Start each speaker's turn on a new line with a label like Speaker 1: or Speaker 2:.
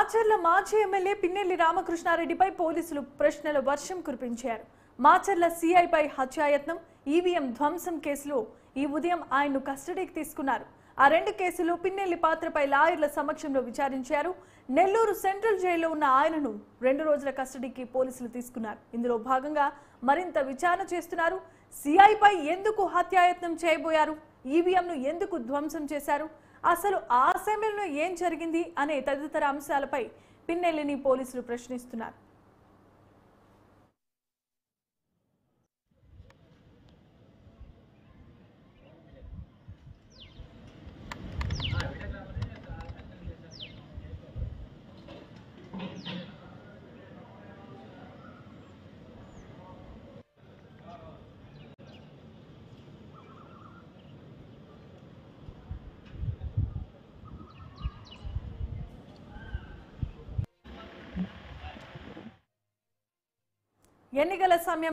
Speaker 1: మాచర్ల మాజీ ఎమ్మెల్యే పిన్నెల్లి రామకృష్ణారెడ్డిపై పోలీసులు ప్రశ్నల వర్షం కురిపించారు. మాచర్ల సీఐపై హత్యాయత్నం ఈవీఎం ధ్వంసం కేసులో ఈ ఉదయం ఆయన్ను కస్టడీకి తీసుకున్నారు. ఆ రెండు కేసులు పిన్నెల్లి పాత్రపై లాయర్ల సమక్షంలో విచారించారు. నెల్లూరు సెంట్రల్ జైల్లో ఉన్న ఆయనను రెండు రోజుల కస్టడీకి పోలీసులు తీసుకున్నారు. ఇందులో భాగంగా మరింత విచారణ చేస్తున్నారు. సిఐపై ఎందుకు హత్యాయత్నం చేయబోయారు? ఈవీఎంను ఎందుకు ధ్వంసం చేశారు? అసలు ఆ సమయంలో ఏం జరిగింది అనే తదితర అంశాలపై పిన్నెల్లిని పోలీసులు ప్రశ్నిస్తున్నారు. ఎన్నికల సమయం